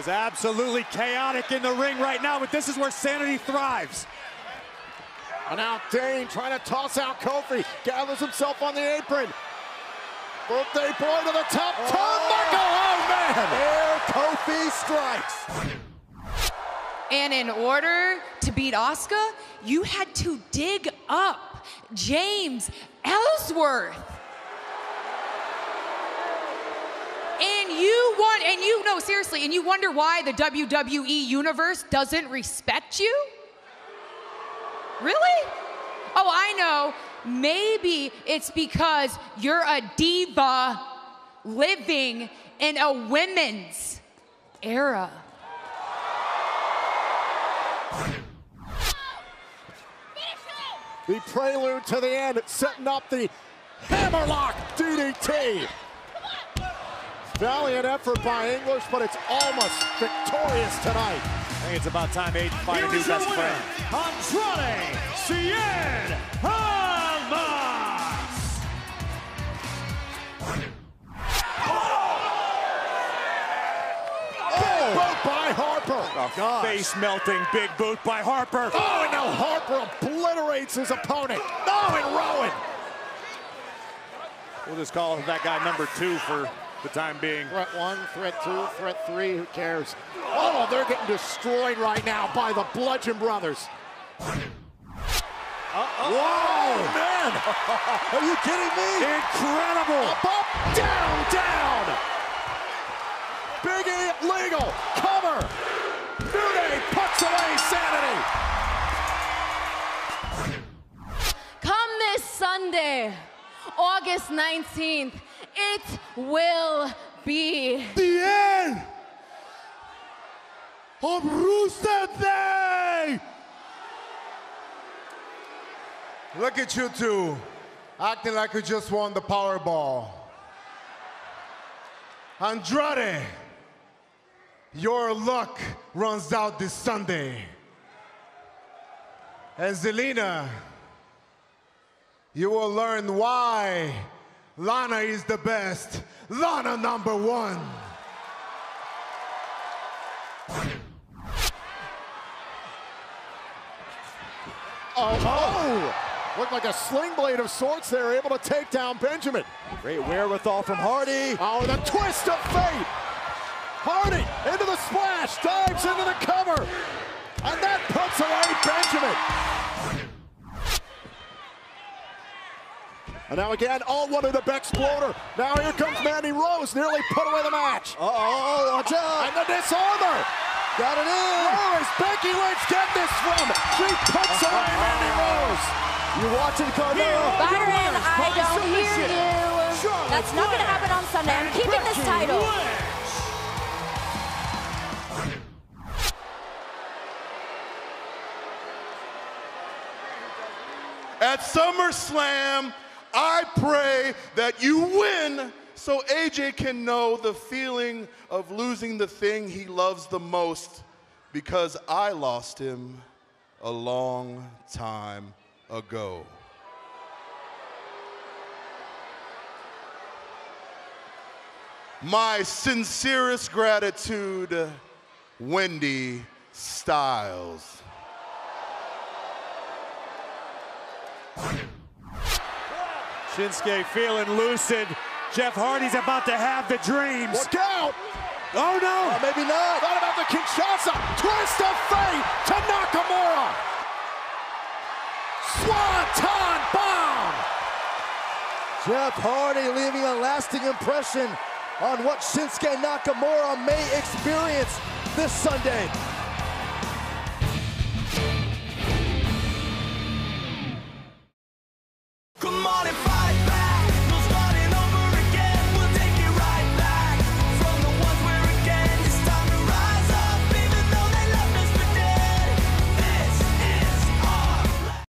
is absolutely chaotic in the ring right now, but this is where sanity thrives. And now Dain trying to toss out Kofi. Gathers himself on the apron. Birthday boy to the top oh. turnbuckle. Oh, man. There Kofi strikes. And in order to beat Asuka, you had to dig up James Ellsworth. And you want, and you know, seriously, and you wonder why the WWE universe doesn't respect you? Really? Oh, I know. Maybe it's because you're a diva living in a women's era. The prelude to the end, setting up the hammerlock DDT. Valiant effort by English, but it's almost victorious tonight. I think it's about time Aiden find a new best friend. Andrade Cien Almas. Oh. Boot by Harper. Oh, oh face melting big boot by Harper. Oh, and now Harper obliterates his opponent. Oh, and Rowan. We'll just call that guy number two for the time being. Threat one, threat two, threat three, who cares? Oh, they're getting destroyed right now by the Bludgeon Brothers. Uh -oh. Whoa, man! Are you kidding me? Incredible! Up, up, down, down! Biggie legal, cover! New Day puts away sanity! Come this Sunday, August 19th, it will be the end of Rusev Day. Look at you two, acting like you just won the Powerball. Andrade, your luck runs out this Sunday. And Zelina, you will learn why Lana is the best. Lana number one. Oh, oh! Looked like a sling blade of sorts there, able to take down Benjamin. Great wherewithal from Hardy. Oh, the twist of fate. Hardy into the splash, dives into the cover. And that puts away Benjamin. And now again, oh, all one of the Bexploder. Now here comes Mandy Rose, nearly put away the match. Uh-oh, watch out. And the disarmer. Got it in. Where is Becky Lynch get this from? She puts away Mandy Rose. You watching, Carmella? Byron, I don't hear you. That's not going to happen on Sunday. I'm keeping this title. At SummerSlam, I pray that you win so AJ can know the feeling of losing the thing he loves the most because I lost him a long time ago. My sincerest gratitude, Wendy Styles. Shinsuke feeling lucid. Jeff Hardy's about to have the dreams. Look out! Oh no! Uh, maybe not. Thought about the Kinshasa. Twist of fate to Nakamura. Swanton bomb! Jeff Hardy leaving a lasting impression on what Shinsuke Nakamura may experience this Sunday.